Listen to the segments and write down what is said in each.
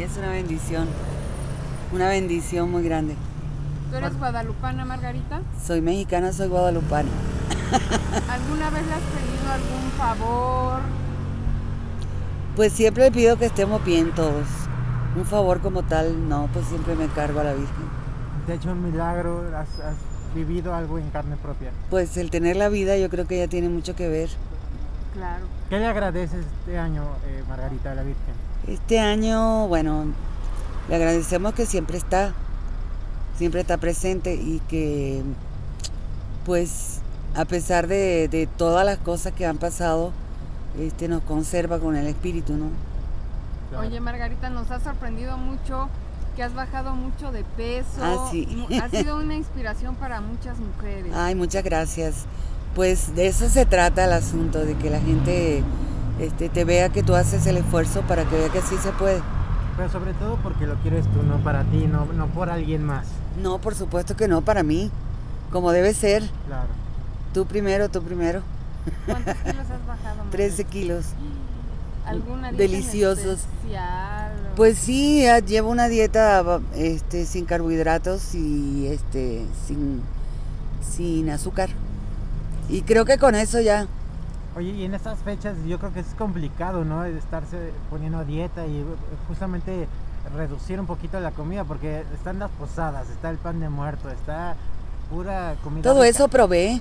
Sí, es una bendición. Una bendición muy grande. ¿Tú eres guadalupana, Margarita? Soy mexicana, soy guadalupana. ¿Alguna vez le has pedido algún favor? Pues siempre le pido que estemos bien todos. Un favor como tal, no, pues siempre me cargo a la Virgen. ¿Te ha hecho un milagro? ¿Has, has vivido algo en carne propia? Pues el tener la vida yo creo que ya tiene mucho que ver. Claro. ¿Qué le agradeces este año, eh, Margarita, a la Virgen? Este año, bueno, le agradecemos que siempre está, siempre está presente y que pues a pesar de, de todas las cosas que han pasado, este, nos conserva con el espíritu, ¿no? Claro. Oye, Margarita, nos ha sorprendido mucho que has bajado mucho de peso. Ah, sí. Has sido una inspiración para muchas mujeres. Ay, muchas gracias. Pues de eso se trata el asunto, de que la gente este, te vea que tú haces el esfuerzo para que vea que sí se puede. Pero sobre todo porque lo quieres tú, no para ti, no, no por alguien más. No, por supuesto que no, para mí, como debe ser. Claro. Tú primero, tú primero. ¿Cuántos kilos has bajado? Margarita? 13 kilos. ¿Alguna dieta deliciosos. especial o- Pues sí, llevo una dieta este, sin carbohidratos y este, sin, sin azúcar. Y creo que con eso ya. Oye, y en estas fechas yo creo que es complicado, ¿no? Estarse poniendo a dieta y eh, justamente reducir un poquito la comida porque están las posadas, está el pan de muerto, está pura comida. Todo rica. eso probé.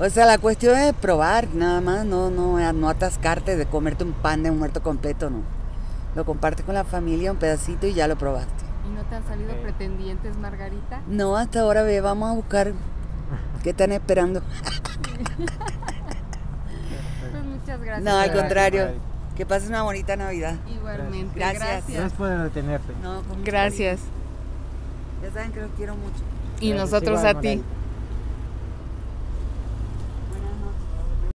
O sea, la cuestión es probar, nada más, no, no, no atascarte de comerte un pan de muerto completo, no. Lo compartes con la familia, un pedacito y ya lo probaste. ¿Y no te han salido pretendientes, Margarita? No, hasta ahora ve, vamos a buscar qué están esperando. Pues muchas gracias. No, al contrario. Que pases una bonita Navidad. Igualmente. Gracias. Gracias. Gracias por detenerte. No, con mucho Gracias. cariño. Ya saben que los quiero mucho. Y Gracias, nosotros igual, a ti.